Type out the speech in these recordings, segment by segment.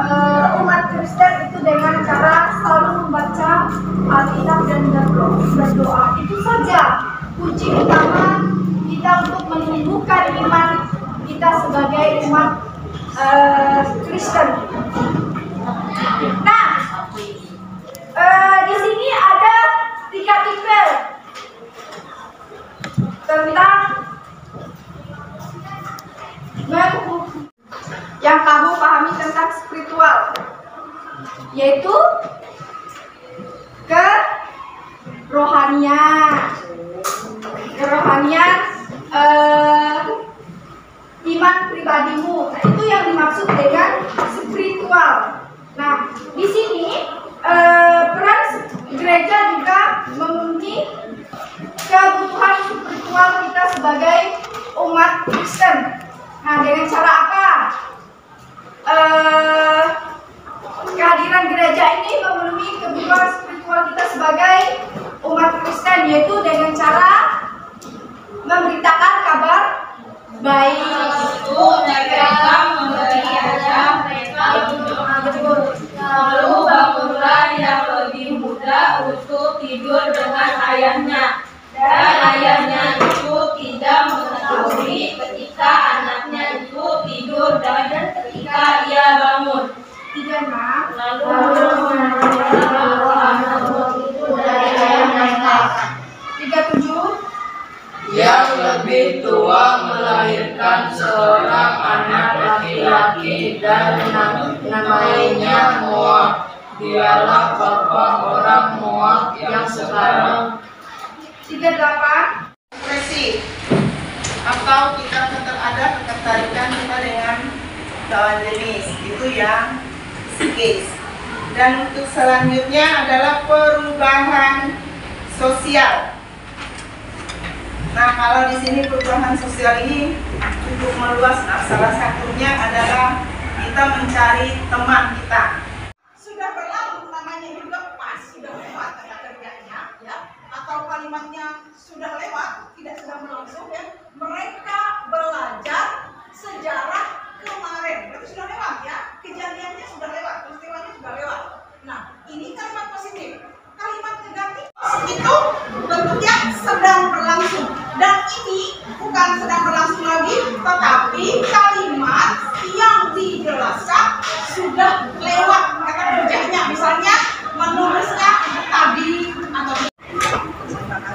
eh, umat Kristen itu dengan cara selalu membaca Alkitab dan berdoa. Itu saja kunci utama kita untuk menumbuhkan iman kita sebagai umat eh, Kristen. Nah, eh, di sini ada tiga tipe tentang menghukum yang kamu pahami tentang spiritual yaitu kerohanian kerohanian eh, iman pribadimu. Nah, itu yang dimaksud dengan spiritual. Nah di sini eh, peran gereja juga memenuhi kebutuhan spiritual kita sebagai umat Kristen tidur dengan ayahnya. Dan ayahnya itu tidak mengetahui ketika anaknya itu tidur dan ketika ia bangun. Enam. Lalu bahwa anak itu dari ayah mereka. Tiga tujuh. Yang lebih tua melahirkan seorang anak laki-laki dan nam- namanya Moab. Dialah bapak orang Moab yang sekarang. Tiga delapan. depresi atau kita tetap ada ketertarikan kita dengan lawan jenis itu yang psikis. Dan untuk selanjutnya adalah perubahan sosial. Nah kalau di sini perubahan sosial ini cukup meluas. Nah salah satunya adalah kita mencari teman kita sudah berlalu namanya juga pas sudah lewat kata kerjanya ya atau kalimatnya sudah lewat tidak sedang berlangsung ya mereka belajar sejarah kemarin berarti sudah lewat ya kejadiannya sudah lewat peristiwanya sudah lewat nah ini kalimat positif kalimat negatif itu bentuknya sedang berlangsung dan ini bukan sedang berlangsung lagi tetapi kalimat yang dijelaskan sudah lewat kata kerjanya misalnya menulisnya tadi atau terima kasih aman. kita harus belajar dengan hati yang ceria dengan semangat satu Terus tutup penuh ya dua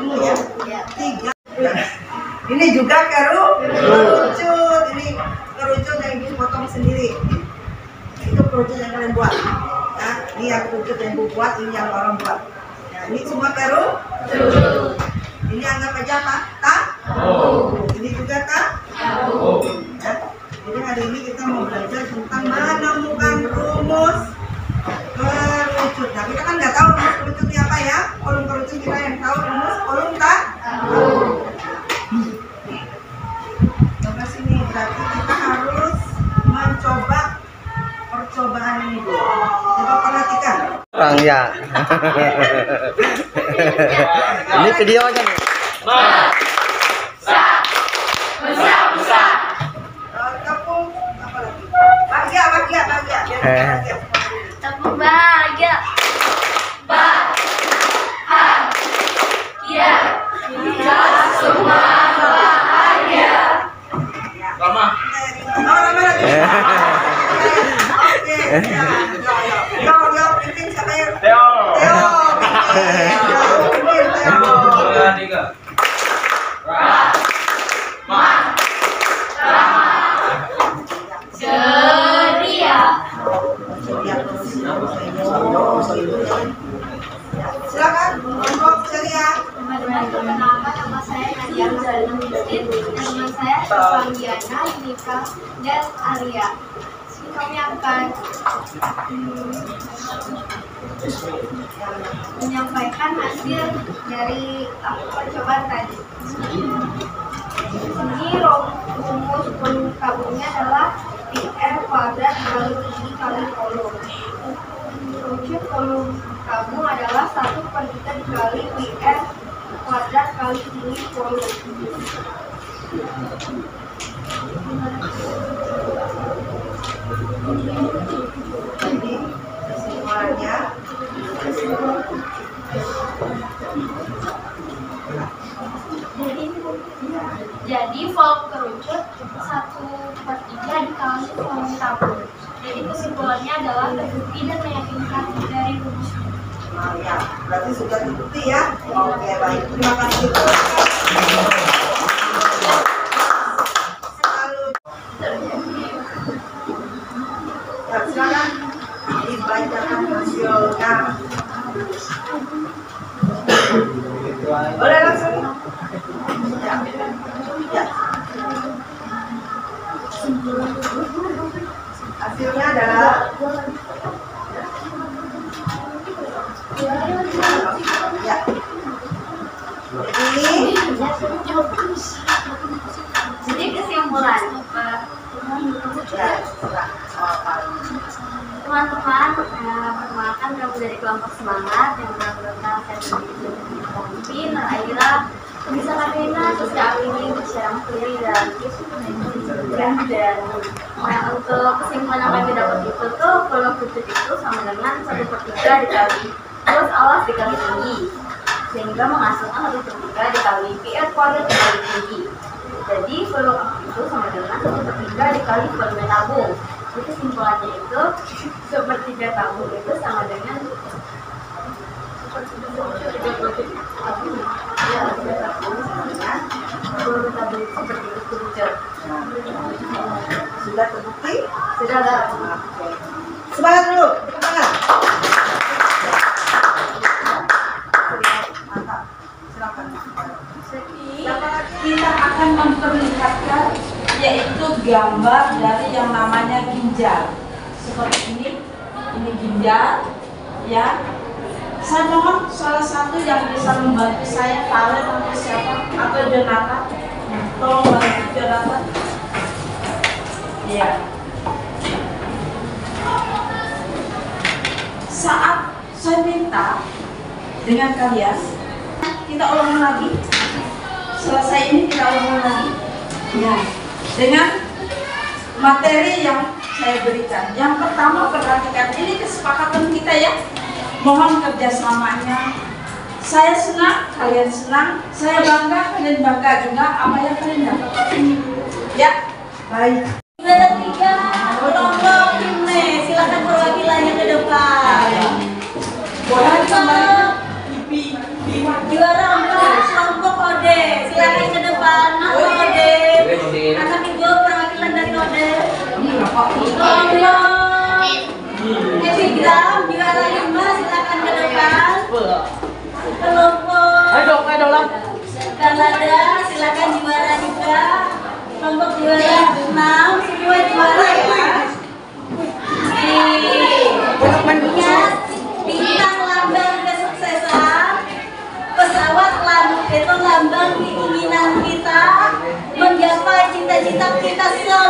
ya penuh ya tiga. Ini juga keru. Kerucut. Ini kerucut yang ibu potong sendiri. Itu kerucut yang kalian buat. Ya ini yang kerucut yang ibu buat ini yang orang buat. Ya ini semua keru? Ini anggap aja apa tak ini juga tak ya jadi hari ini kita mau belajar tentang menemukan rumus kerucut. Nah, kita kan nggak tahu rumus kerucutnya apa ya. Kolom kerucut kita yang tahu rumus kolom tak? Coba sini berarti kita harus mencoba percobaan ini dulu. Coba perhatikan. Orang ya. Ini videonya nih. Tepung apa lagi? Bahagia, bahagia, bahagia. Eh. bahagia. Tepuk bahagia. Bahagia. Kami akan hmm, menyampaikan hasil dari uh, percobaan tadi. Ini rum- rumus pengungkapannya adalah PR kuadrat kali tinggi kali kolom. Rumus pengungkapan adalah satu per tiga dikali PR kuadrat kali tinggi kolom. Jadi kesimpulannya Jadi volume kerucut satu per tiga dikali volume tabung. Jadi kesimpulannya adalah terbukti dan meyakinkan dari rumus Nah, ya, berarti sudah terbukti ya. Oke, baik. Terima kasih. Lalu, ya, silakan dibacakan Boleh langsung? Ya. Ya. Hasilnya adalah ya. Ini Jadi kesimpulan eh, teman-teman eh, perkenalkan kamu dari kelompok semangat yang benar-benar saya pemimpin. Aira bisa Karina sosial ini secara materi dan dan dan nah untuk kesimpulan yang kami dapat itu tuh volume kerucut itu sama dengan satu per tiga dikali terus alas dikali tinggi sehingga menghasilkan satu per tiga dikali PR kuadrat dikali tinggi. Jadi volume itu sama dengan satu per tiga dikali volume tabung kesimpulannya itu sepertiga tabung itu sama dengan ya Sudah terbukti? sudah ada. Semangat dulu, tepuk tangan. Mantap. Silakan. kita akan memperlihatkan yaitu gambar namanya ginjal. Seperti ini ini ginjal ya. Saya mohon salah satu yang bisa membantu saya Valen atau siapa? Atau Jonathan? Tolong bantu Jonathan. Ya saat saya minta dengan kalian kita ulangi lagi. Selesai ini kita ulangi lagi. Ya dengan materi yang saya berikan. Yang pertama perhatikan ini kesepakatan kita ya. Mohon kerjasamanya. Saya senang kalian senang. Saya bangga kalian bangga juga. Apa yang kalian dapat ya baik. Ada tiga kelompok timnya silakan kitang-kita sa